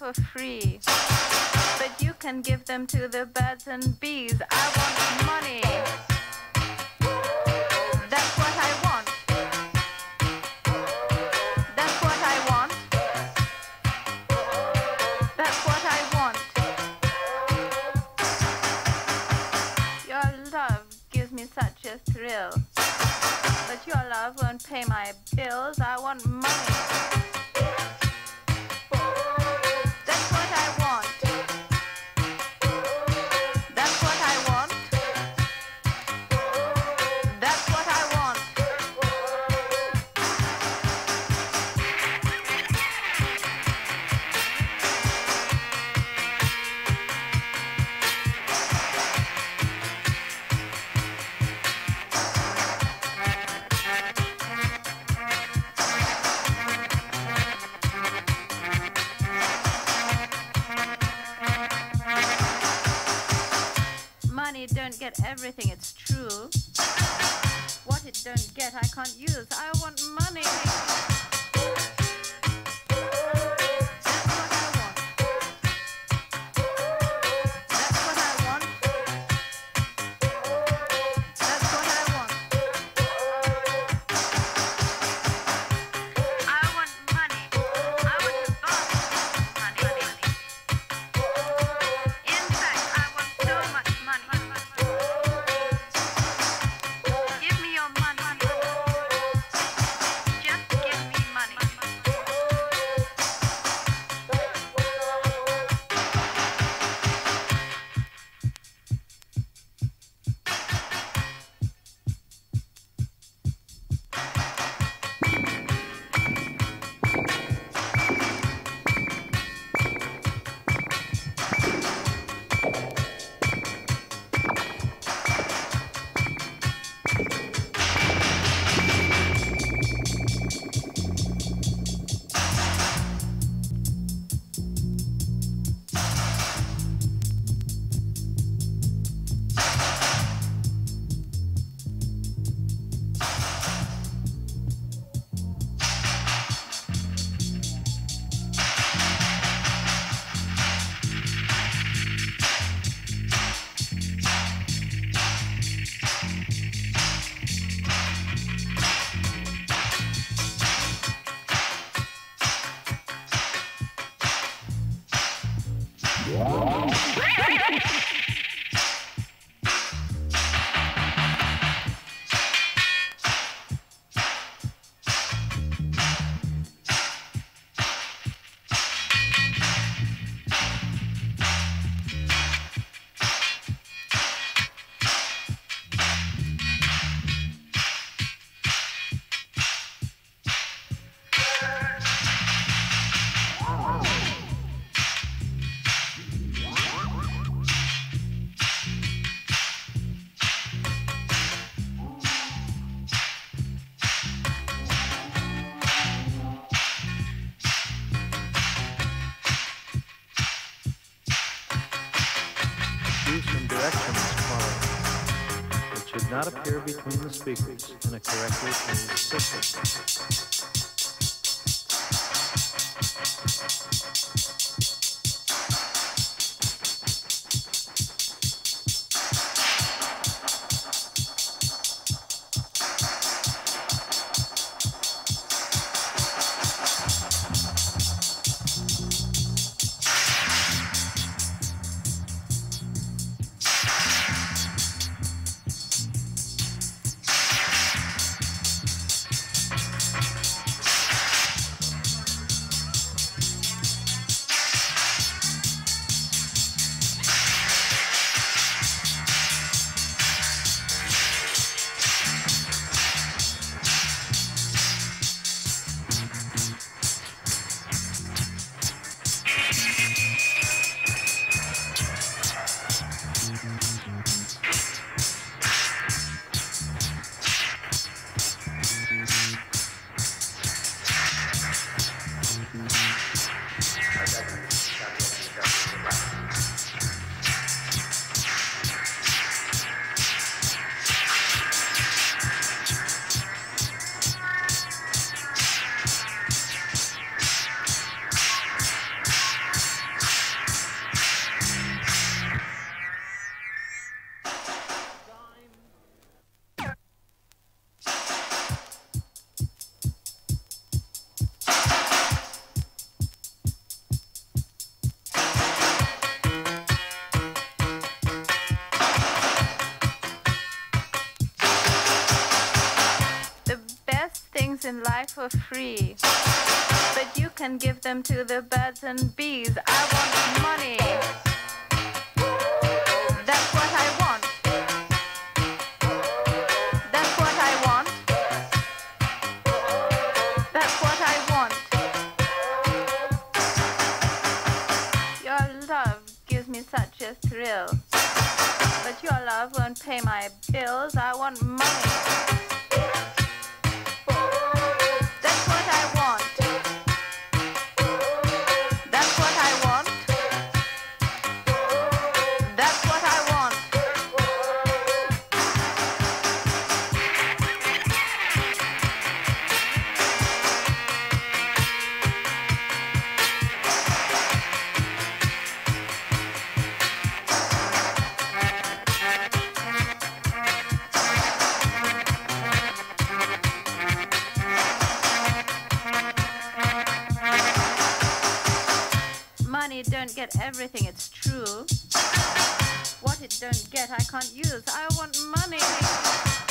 for free. But you can give them to the birds and bees. I want money. That's what I want. That's what I want. That's what I want. Your love gives me such a thrill. But your love won't pay my bills. I want money. Get everything, it's true. What it don't get, I can't use. I want Cues and directions follow. It should not appear between the speakers in a correctly tuned system. In life for free. But you can give them to the birds and bees. I want money. That's what I want. That's what I want. That's what I want. Your love gives me such a thrill. But your love won't pay my bills. I want money. Everything, it's true. What it don't get, I can't use. I want money.